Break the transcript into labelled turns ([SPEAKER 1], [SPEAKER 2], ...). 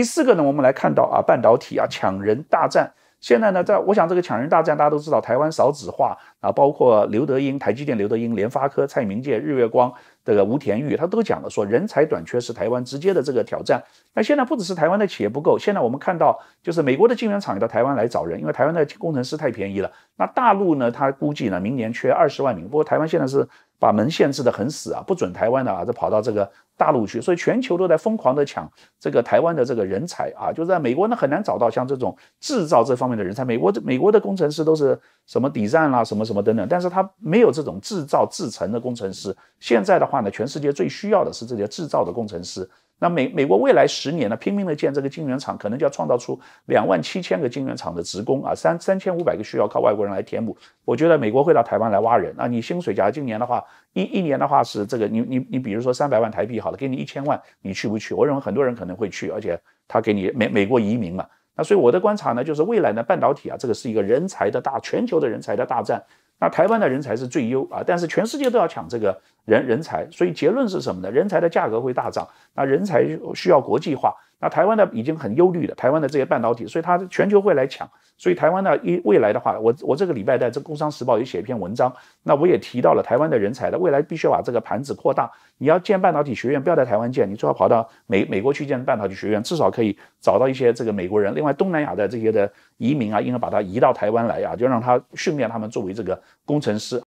[SPEAKER 1] 第四个呢，我们来看到啊，半导体啊，抢人大战。现在呢，在我想这个抢人大战，大家都知道，台湾少子化啊，包括刘德英、台积电、刘德英、联发科、蔡明介、日月光这个吴田玉，他都讲了说，人才短缺是台湾直接的这个挑战。那现在不只是台湾的企业不够，现在我们看到就是美国的晶圆厂也到台湾来找人，因为台湾的工程师太便宜了。那大陆呢，他估计呢，明年缺二十万名，不过台湾现在是。把门限制得很死啊，不准台湾的啊，这跑到这个大陆去，所以全球都在疯狂的抢这个台湾的这个人才啊，就在美国呢很难找到像这种制造这方面的人才。美国美国的工程师都是什么底站啦，什么什么等等，但是他没有这种制造制成的工程师。现在的话呢，全世界最需要的是这些制造的工程师。那美美国未来十年呢，拼命的建这个晶圆厂，可能就要创造出两万七千个晶圆厂的职工啊，三三千五百个需要靠外国人来填补。我觉得美国会到台湾来挖人啊，你薪水假如今年的话，一一年的话是这个，你你你比如说三百万台币好了，给你一千万，你去不去？我认为很多人可能会去，而且他给你美美国移民嘛。那所以我的观察呢，就是未来呢，半导体啊，这个是一个人才的大全球的人才的大战。那台湾的人才是最优啊，但是全世界都要抢这个人人才，所以结论是什么呢？人才的价格会大涨，那人才需要国际化。那台湾呢已经很忧虑了，台湾的这些半导体，所以它全球会来抢。所以台湾呢一未来的话，我我这个礼拜在这《工商时报》也写一篇文章，那我也提到了台湾的人才的未来必须要把这个盘子扩大。你要建半导体学院，不要在台湾建，你最好跑到美美国去建半导体学院，至少可以找到一些这个美国人。另外东南亚的这些的移民啊，应该把它移到台湾来啊，就让他训练他们作为这个工程师。